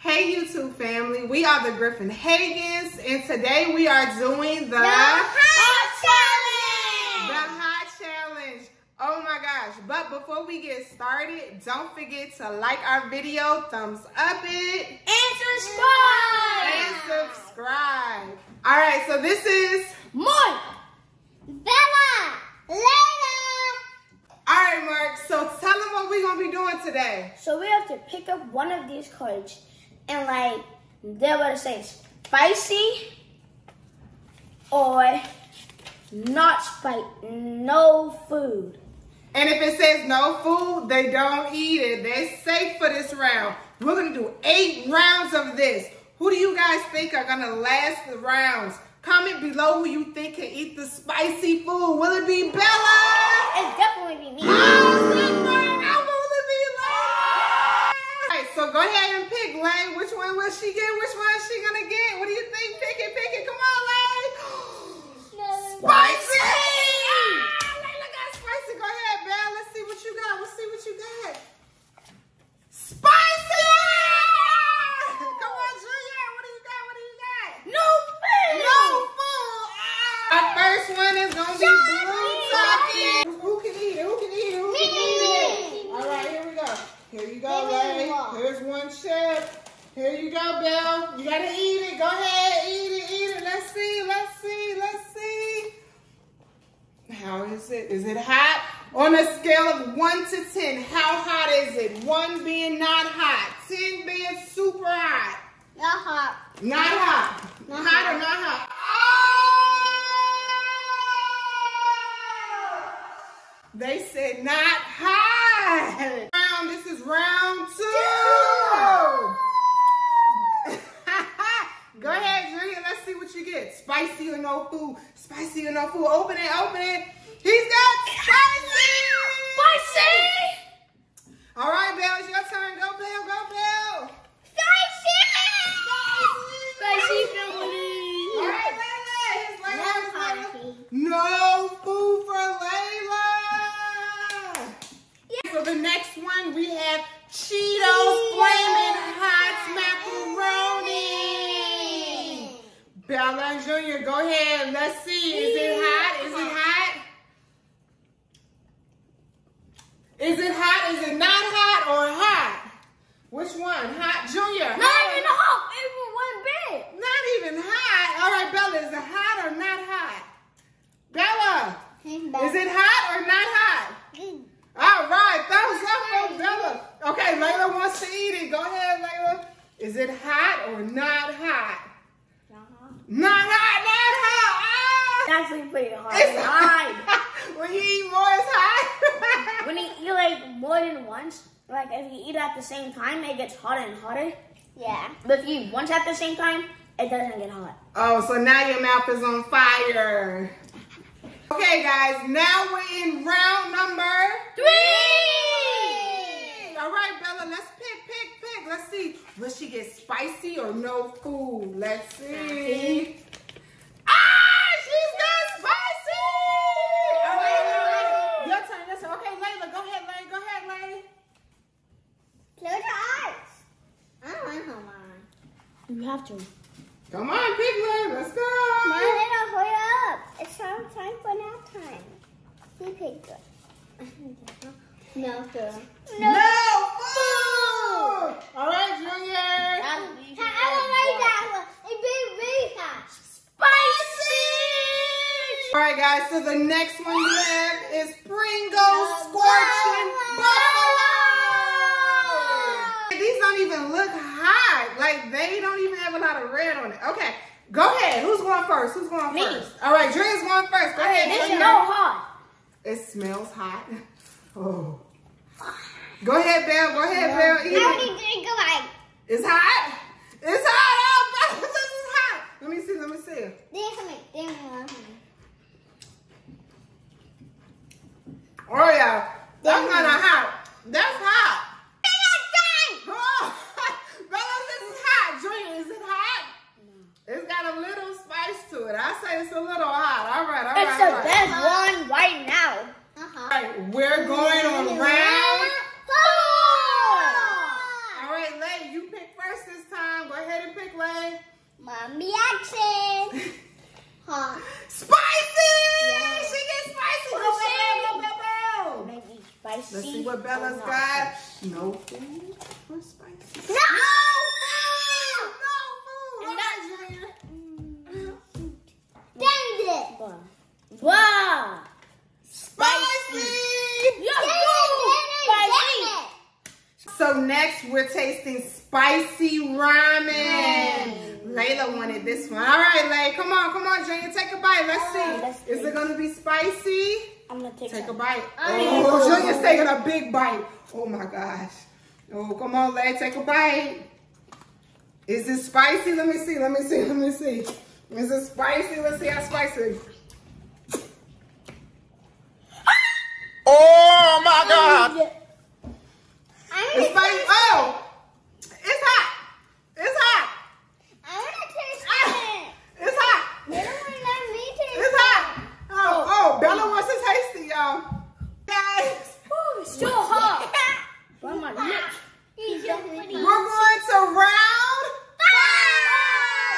Hey YouTube family, we are the Griffin Hagans and today we are doing the, The Hot Challenge! The Hot Challenge. Oh my gosh, but before we get started, don't forget to like our video, thumbs up it, And subscribe! and subscribe. All right, so this is, Mark! Bella! Layla! all right Mark, so tell them what we're gonna be doing today. So we have to pick up one of these cards and like they're going to say spicy or not spicy, no food. And if it says no food, they don't eat it. They're safe for this round. We're gonna do eight rounds of this. Who do you guys think are gonna last the rounds? Comment below who you think can eat the spicy food. Will it be Bella? It's definitely be me. So go ahead and pick, Lay. Which one will she get? Which one is she gonna get? What do you think? Pick it, pick it. Come on, Lay. Spicy! Ah, Layla got spicy. Go ahead, Belle. Let's see what you got. Let's see what you got. Spicy! Come on, Julia. What do you got? What do you got? No food. No food. Ah. Our first one is gonna be blue talkie. Who can eat it? Who can eat it? Who can eat it? All right, here we go. Here you go, Give Lay. one. One chip. Here you go, Belle. You gotta eat it. Go ahead, eat it, eat it. Let's see, let's see, let's see. How is it? Is it hot? On a scale of 1 to 10, how hot is it? 1 being not hot, 10 being super hot. Not hot. Not hot. Not hot, hot. or not hot? Oh! They said not hot. Round, this is round two. Go ahead, Julia. Let's see what you get. Spicy or no food? see no food? Open it, open it. Macaroni. Jr., go ahead. Let's see. Is it hot? Is it hot? Is it hot? Is it not hot or hot? Which one? Hot Junior? Not even hot. Even one bit. Not even hot. All right, Bella, is it hot or not hot? Bella, is it hot or not hot? All right, thumbs up for Bella. Okay, Layla wants to eat it. Go ahead, Layla. Is it hot or not hot? Not hot, not hot. Ah! It's actually pretty hard. It's hard. when you eat more, it's hot. when you eat like more than once, like if you eat at the same time, it gets hotter and hotter. Yeah. But if you eat once at the same time, it doesn't get hot. oh, so now your mouth is on fire. Okay, guys, now we're in round number Three. All right, Bella, let's pick, pick, pick. Let's see. Will she get spicy or no food? Let's see. Ah, she's got spicy. All right, all right. Your turn, your turn. Okay, Layla, go ahead, Lay. Go ahead, Lay. Close your eyes. I don't want to hold on. You have to. Come on, pick Lay. Let's go. My little, hurry up. It's time, time for nap time. You pick it. No, sir. No food. All right, Junior. I don't like that one. It's been really hot. Spicy. All right, guys. So the next one we have is Pringles Scorching Buffalo. These don't even look hot. Like they don't even have a lot of red on it. Okay, go ahead. Who's going first? Who's going Me. first? All right, Dre's going first. Go ahead. This is no hot. It smells hot. Oh. Go ahead, Belle. Go ahead, Belle. Eat I it. like It's hot. It's hot. Oh, this is hot. Let me see. Let me see. this one. This one. Oh yeah, that's kind of hot. That's hot. Oh, Bella, this is hot. Julia, is it hot? It's got a little spice to it. I say it's a little hot. All right, all right, It's all the right. best one right now. Uh-huh. All right, we're going on round. Four. All right, Lay, you pick first this time. Go ahead and pick Lay. Mommy action. huh. Spicy! Yeah. She gets spicy. Go, Let's Bell, Bell, Bell, Bell. Maybe spicy. Let's see what Bella's got. spicy. No food or spicy. No. No food. All right, Junior. Dang it. Wow. Wow. Spicy! Yeah, Dang go. it, it. So next we're tasting spicy ramen. Layla wanted this one. All right, Lay, come on, come on, Junior, take a bite. Let's see. Let's Is it gonna be spicy? I'm gonna take, Take a bite. I Oh, know. Junior's taking a big bite. Oh my gosh. Oh, come on, Lay, take a bite. Is it spicy? Let me see. Let me see. Let me see. Is it spicy? Let's see how spicy. Oh my God! I'm It's spicy. Oh, it's hot. It's hot. I wanna taste Ah, it. it's hot. They don't wanna let me taste It's hot. Oh, oh, Bella wants to taste it, y'all. Guys, Ooh, it's still hot. Burn my lips. He's so funny. we're going to round five.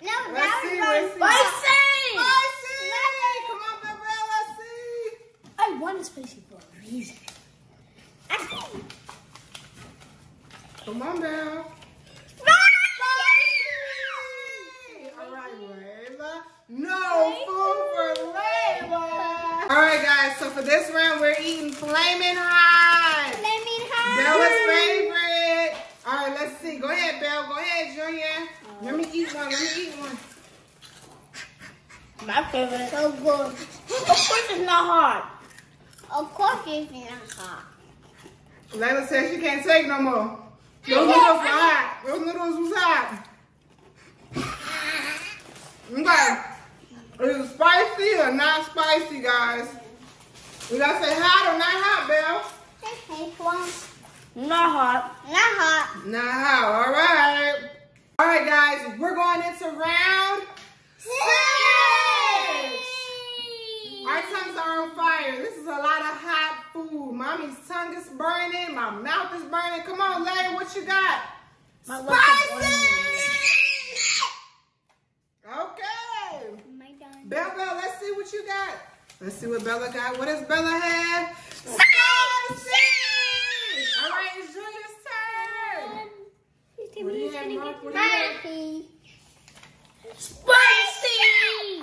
No, Let's that see, was let's see. Spicy. Spicy. Come on, Bella, let's see. I want it spicy for a reason. Come on, Belle. All right, Layla. No food for Layla. All right, guys. So for this round, we're eating flaming hot. Flaming hot. Bella's favorite. All right, let's see. Go ahead, Belle. Go ahead, Junior. Let me eat one. Let me eat one. My favorite. So good. Of course it's not hot. Of course it's not hot. Layla says she can't take no more. Those noodles were hot. Those noodles was hot. Okay. Is it spicy or not spicy, guys? We gotta say hot or not hot, Belle? Okay, one. Not hot. Not hot. Not hot. All right. All right, guys. We're going into round six. Our tongues are on fire. This is a lot of hot food. Mommy's tongue is burning. My mouth is burning. Come on, Lay. What you got? My lips. Spicy! Okay. Am I done? Bella, Bella, let's see what you got. Let's see what Bella got. What does Bella have? Spicy! All right, it's Junior's turn. What do you have, Mark? What do you have? Spicy.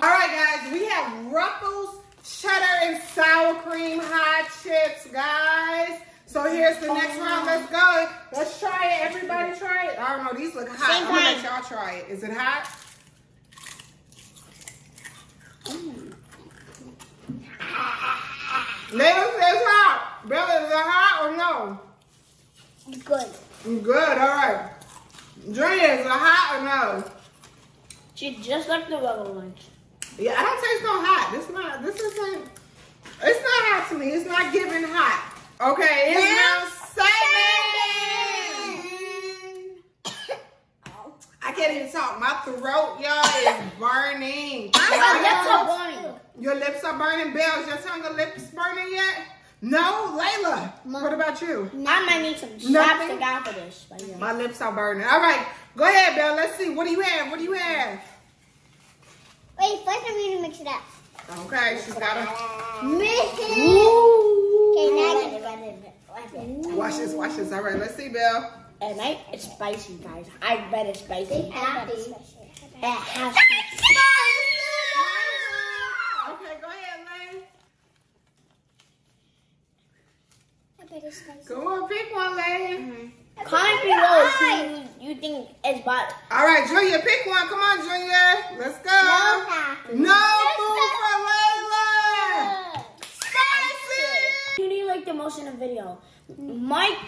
All right, guys, we have Ruffles cheddar and sour cream hot chips, guys. So here's the next round. Let's go. Let's try it. Everybody try it. I don't know. These look hot. I'm gonna let y'all try it. Is it hot? Layla says hot. Bella, is it hot or no? Good. Good. All right. Drea, is it hot or no? She just like the rubber ones. Yeah, I don't taste no hot. This not. This isn't. It's not hot to me. It's not giving hot. Okay, it's round seven. I can't even talk. My throat, y'all, is burning. My are burning. Your lips are burning. Bells, your tongue and lips burning yet? No, Layla. What about you? I might need some Nothing? chapstick after this. Yeah. My lips are burning. All right, go ahead, Belle. Let's see. What do you have? What do you have? Wait, first I'm gonna mix it up. Okay, she's got a. Mix it. Okay, now get Watch this. Watch this. All right, let's see, Belle. At night, it's spicy, guys. I bet it's spicy. Happy. It has to be Okay, go ahead, Lane. I bet it's spicy. Go on, pick one, Lane. Comment below who you think is better. All right, Junior, pick one. Come on, Junior. Let's go. No. No food for Layla. Spicy. Who do you like the most in the video? Mike,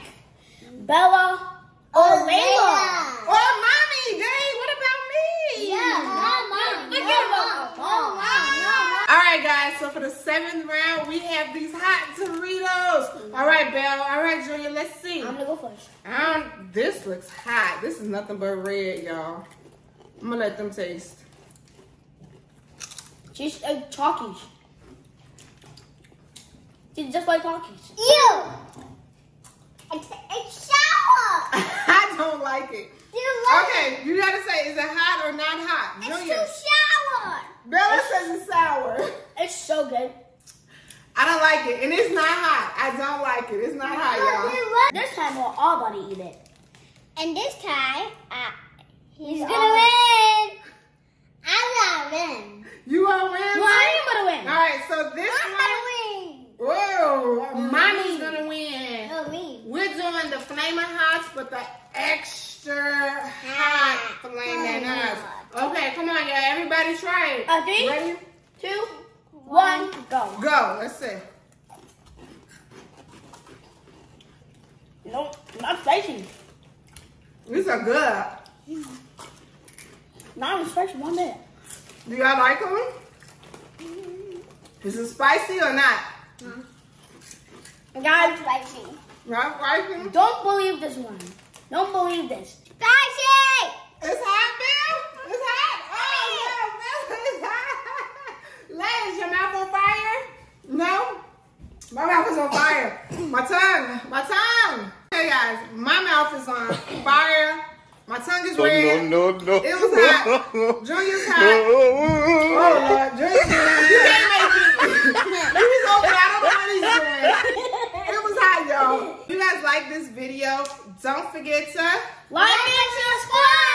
Bella, or Oh, Layla? Or mommy, dang, what about me? Yeah, no, mom. Forget No, about mom. No, mom. All right, guys. So for the seventh round, we have these hot Doritos. All right, Belle. All right, Junior. Let's see. I'm gonna go first. Um, this looks hot. This is nothing but red, y'all. I'm gonna let them taste. She's like Takis. She's just like Takis. Ew. It's, it's sour. like it. You love Okay, you gotta say, is it hot or not hot? It's Junior. too sour. Bella says it's sour. It's so good. I don't like it, and it's not hot. I don't like it. It's not hot, y'all. This time we'll all buddy eat it. And this time, uh, he's Yeah. gonna win. I'm gonna win. You are win. Well, I am gonna win. All right, so this I'm one. gonna win. Whoa, mommy's gonna win. Oh, me. We're doing the flaming hots, but the extra hot flaming hots. Okay, come on, y'all. Everybody try it. Uh, three? Ready? Two, one, go. Go. Let's see. Nope, not spicy. These are good. Not even spicy one bit. Do y'all like them? Is it spicy or not? Guys, Spicy. Not spicy? don't believe this one. Don't believe this. Spicy! It's hot, Bill? It's hot? Oh, yeah, Bill, it's hot. Ladies, your mouth on fire? No? My mouth is on fire. My tongue, my tongue. Hey guys, my mouth is on fire. My tongue is No, red. no, no, no. It was hot. Junior's hot. Oh, Lord. Junior's hot. You can't make it. He's over there. I don't know what he's doing. It was hot, y'all. If you guys like this video, don't forget to Like and subscribe.